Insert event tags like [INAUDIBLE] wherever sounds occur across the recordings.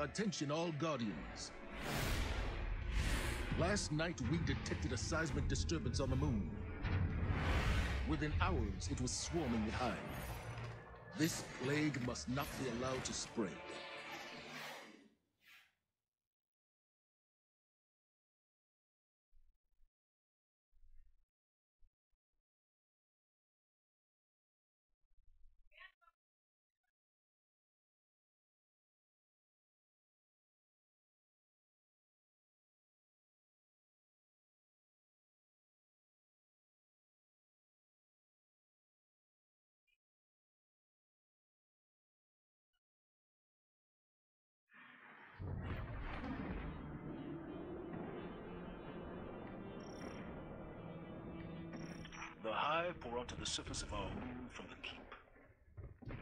Attention all Guardians. Last night we detected a seismic disturbance on the moon. Within hours, it was swarming with hive. This plague must not be allowed to spread. Hive pour onto the surface of our moon from the keep.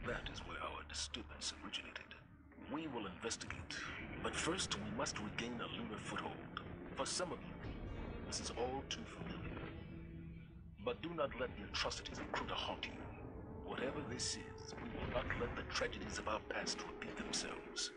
That is where our disturbance originated. We will investigate, but first we must regain a lunar foothold. For some of you, this is all too familiar. But do not let the atrocities of Crota haunt you. Whatever this is, we will not let the tragedies of our past repeat themselves.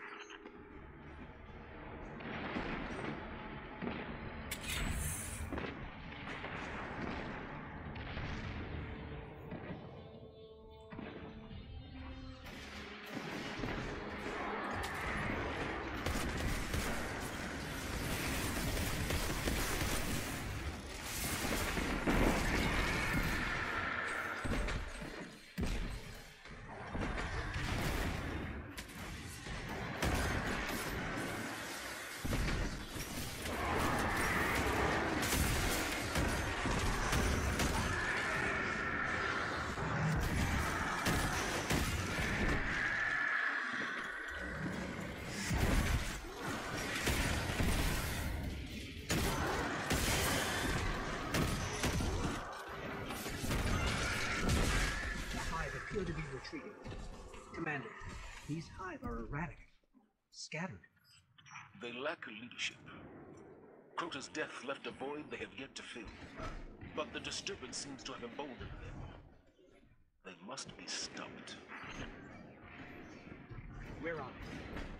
Commander, these Hive are erratic, scattered. They lack leadership. Crota's death left a void they have yet to fill. But the disturbance seems to have emboldened them. They must be stopped. We're on it.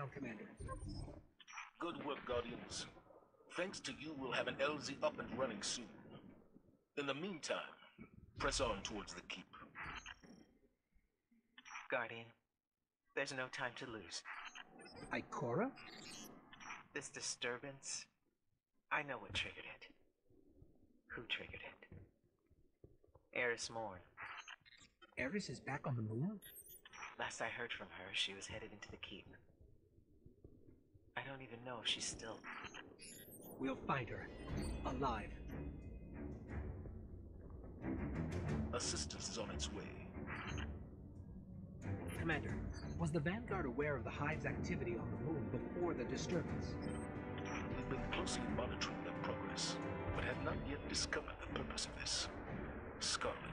Down, Commander. Good work, Guardians. Thanks to you, we'll have an LZ up and running soon. In the meantime, press on towards the keep. Guardian, there's no time to lose. Ikora? This disturbance, I know what triggered it. Who triggered it? Eris Morn. Eris is back on the moon? Last I heard from her, she was headed into the keep. I don't even know if she's still. We'll find her. Alive. Assistance is on its way. Commander, was the Vanguard aware of the Hive's activity on the moon before the disturbance? We've been closely monitoring their progress, but have not yet discovered the purpose of this Scarlet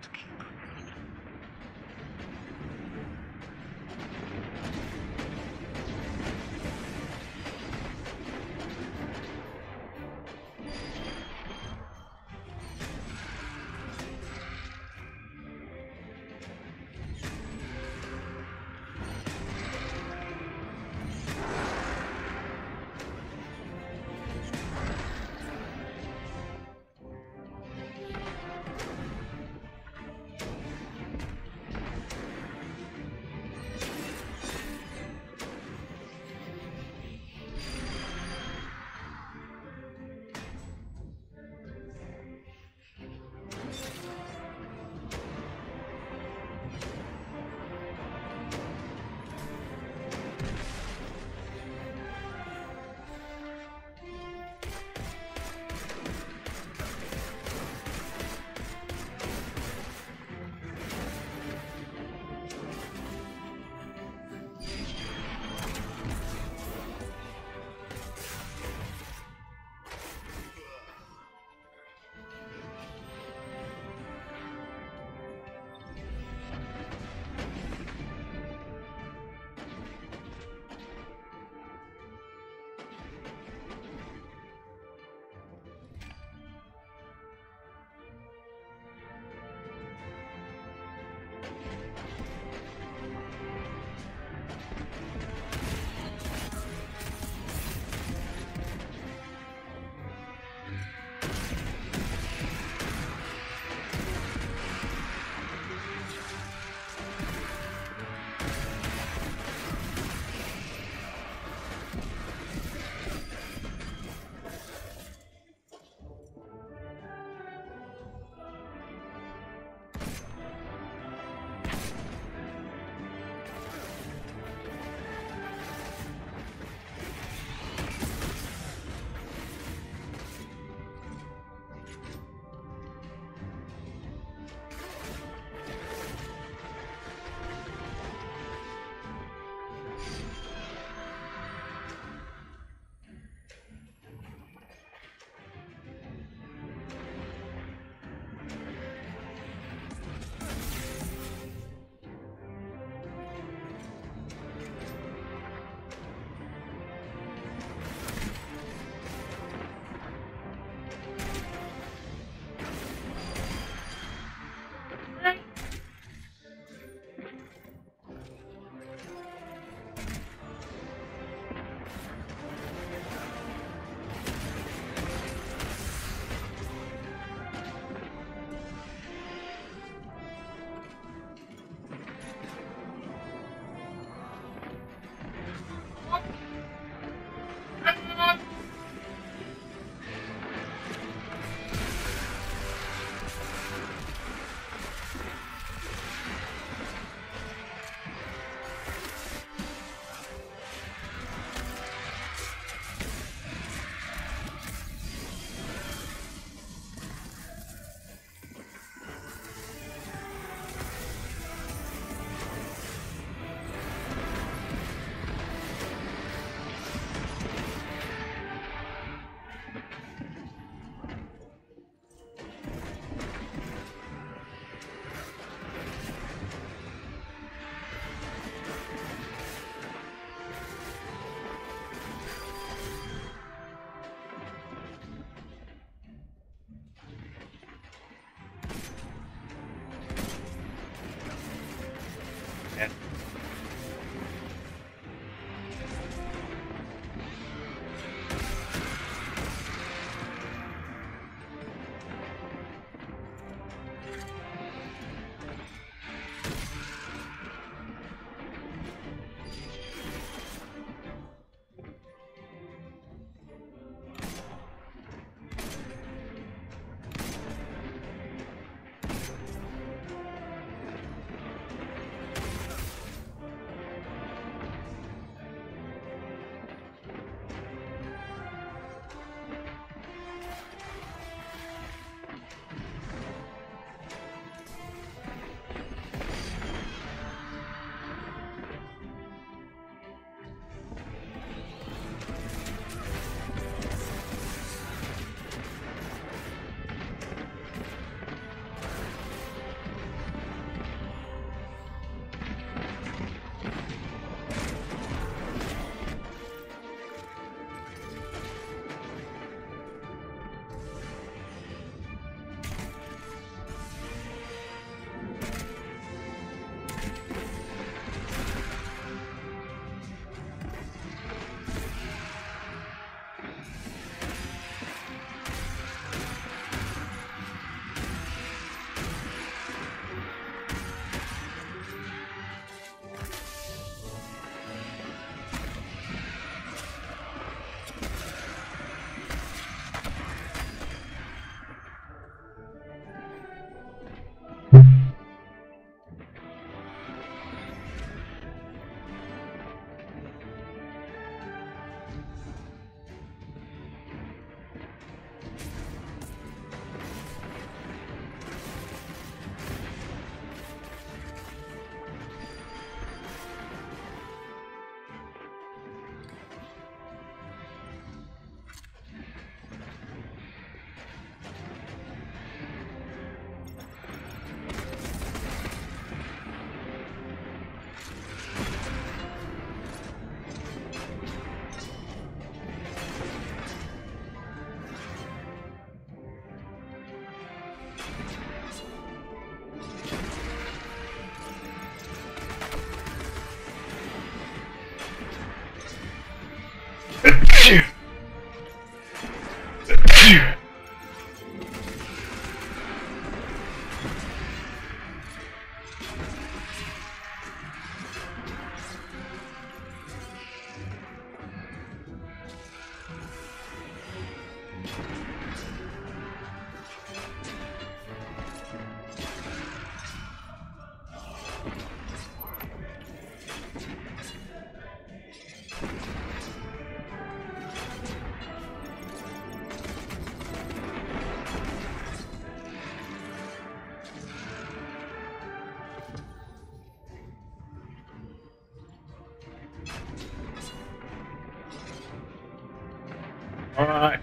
Alright.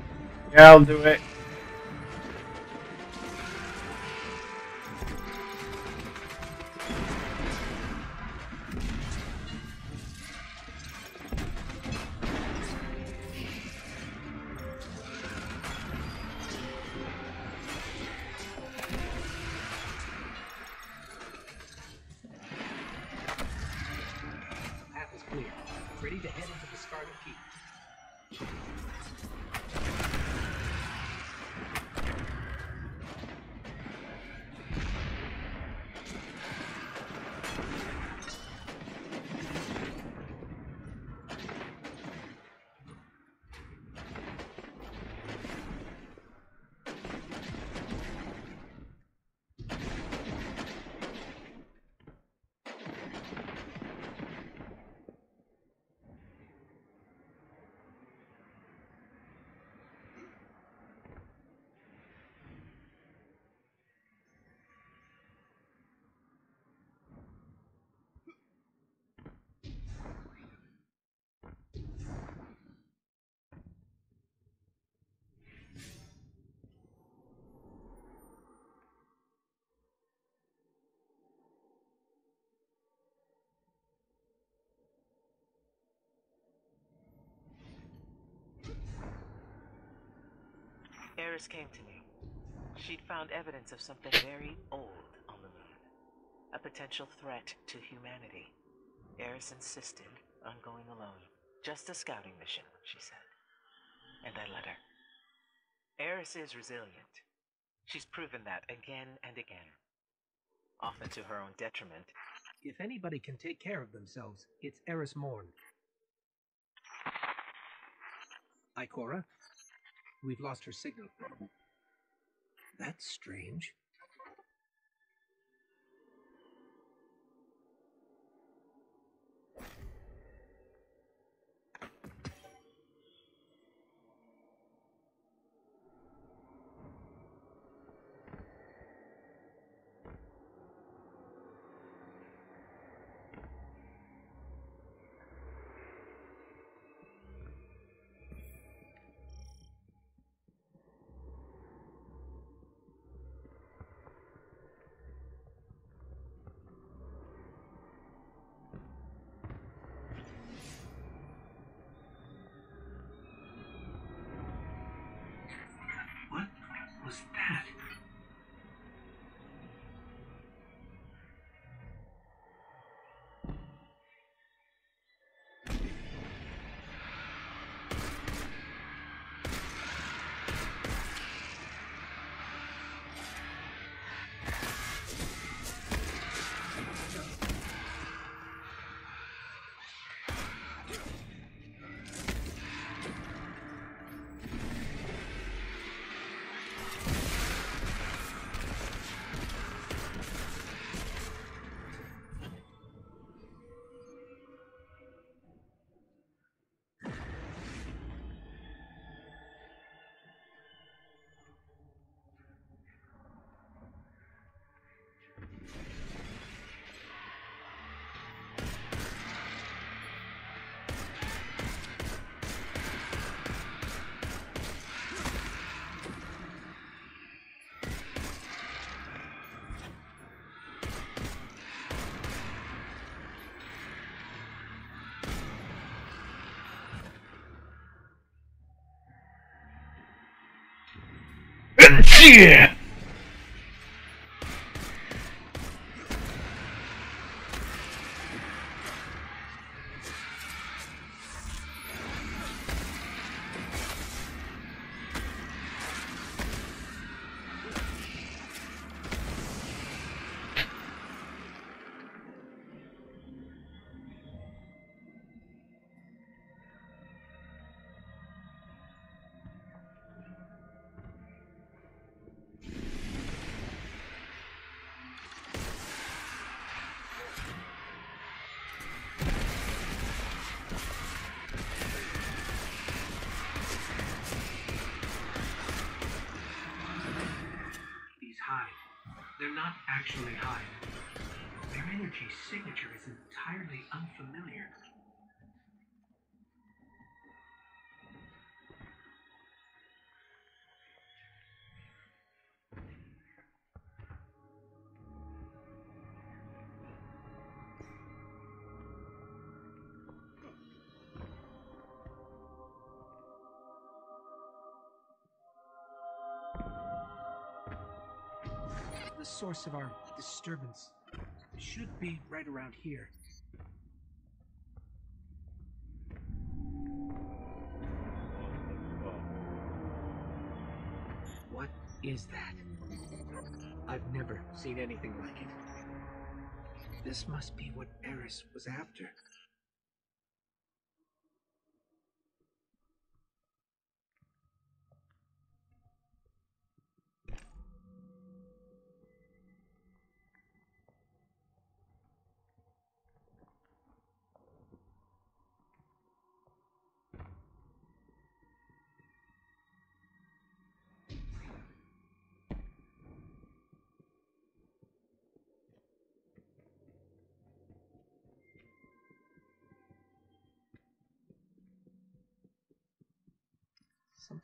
Yeah, I'll do it. Eris came to me. She'd found evidence of something very old on the moon. A potential threat to humanity. Eris insisted on going alone. Just a scouting mission, she said. And I let her. Eris is resilient. She's proven that again and again. Often to her own detriment. If anybody can take care of themselves, it's Eris Morn. Ikora, we've lost her signal. That's strange. Yeah! Exceptionally high. Their energy signature is entirely unfamiliar. The source of our disturbance should be right around here. What is that? I've never seen anything like it. This must be what Eris was after.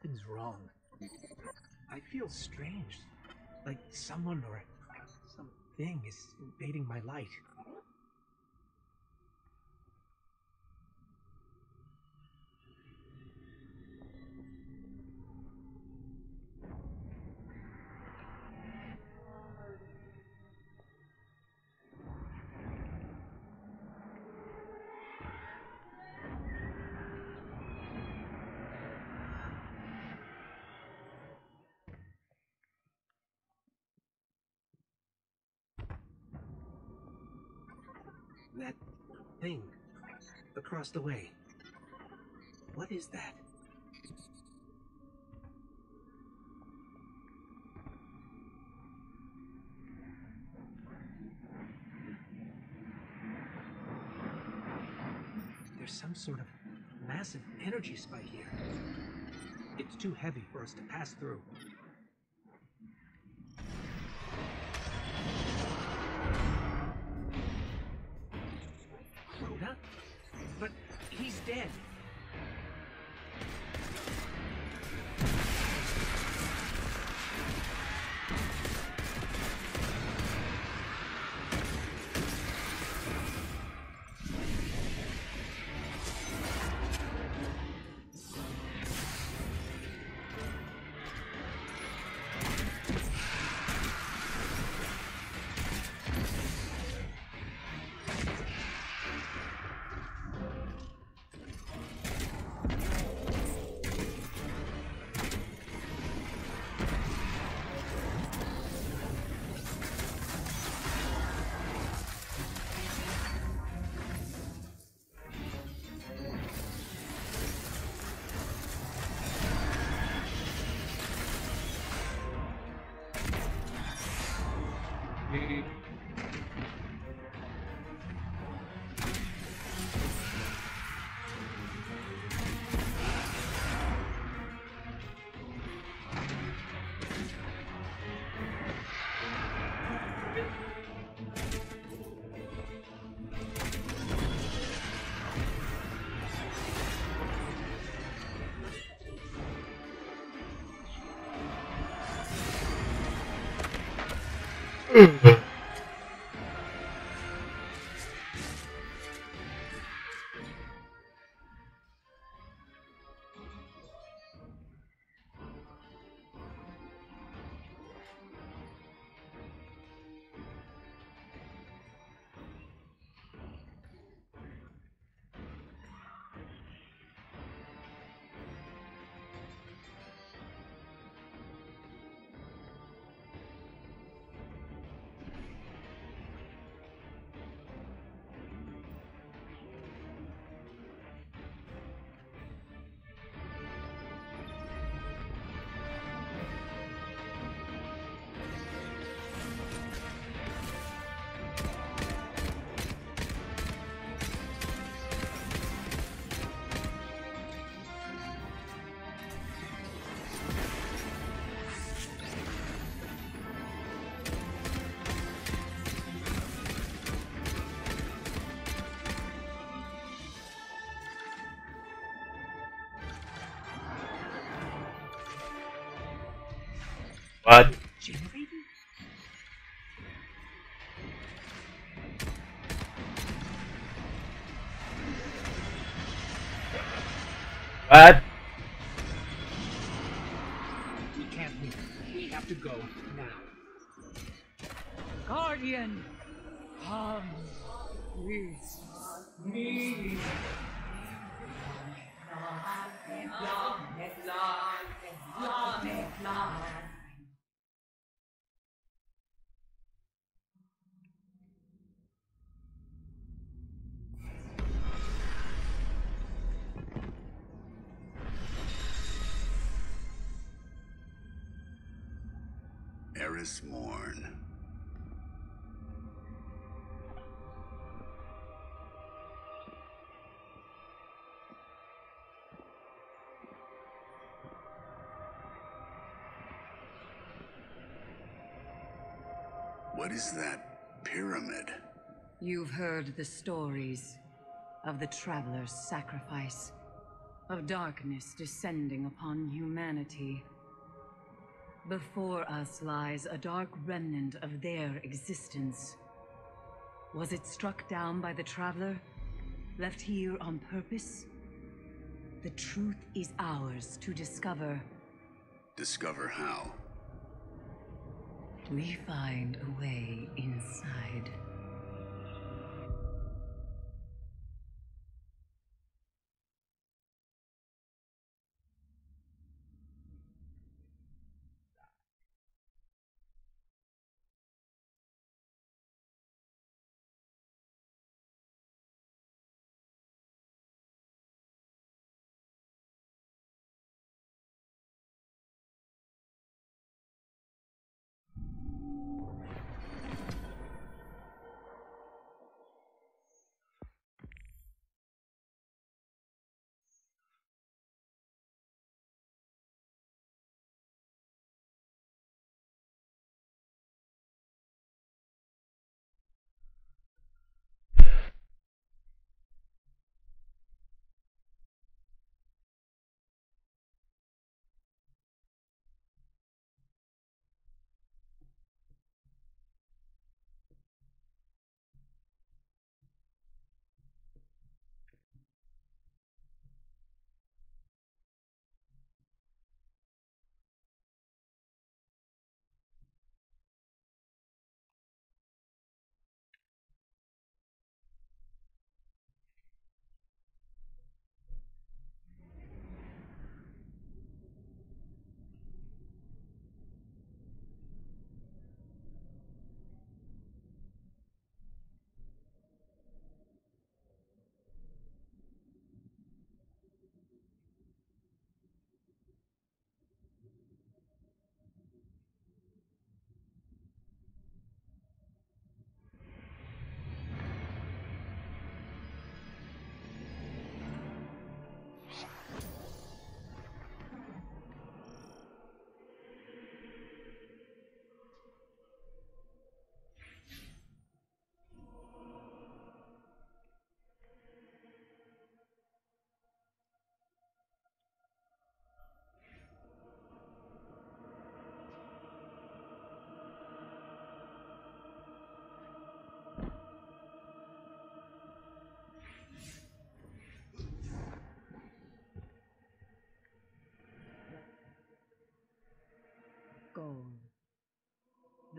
Something's wrong. I feel strange. Like someone or something is invading my light. Across the way. What is that? There's some sort of massive energy spike here. It's too heavy for us to pass through. But he's dead. Mm-hmm. [LAUGHS] What? What? Eris Morn. What is that pyramid? You've heard the stories of the traveler's sacrifice, of darkness descending upon humanity. Before us lies a dark remnant of their existence. Was it struck down by the traveler? Left here on purpose? The truth is ours to discover. Discover how. We find a way inside.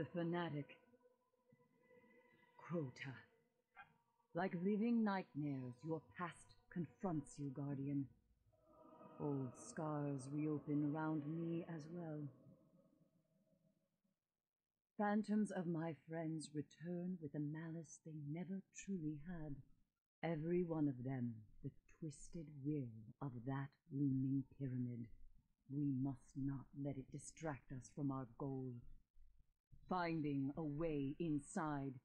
The fanatic. Crota. Like living nightmares, your past confronts you, Guardian. Old scars reopen around me as well. Phantoms of my friends return with a malice they never truly had. Every one of them the twisted will of that looming pyramid. We must not let it distract us from our goal. Finding a way inside.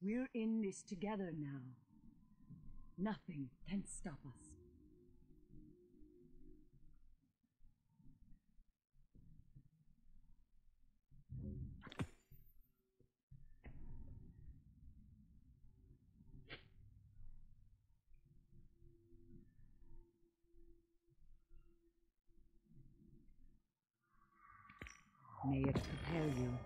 We're in this together now. Nothing can stop us. May it prepare you.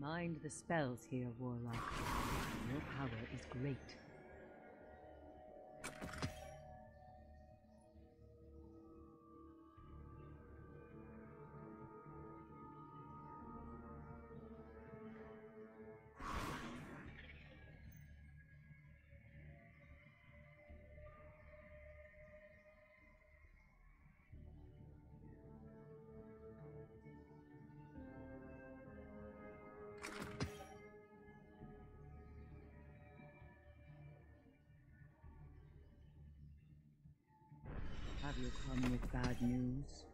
Mind the spells here, Warlock. Your power is great. You come with bad news?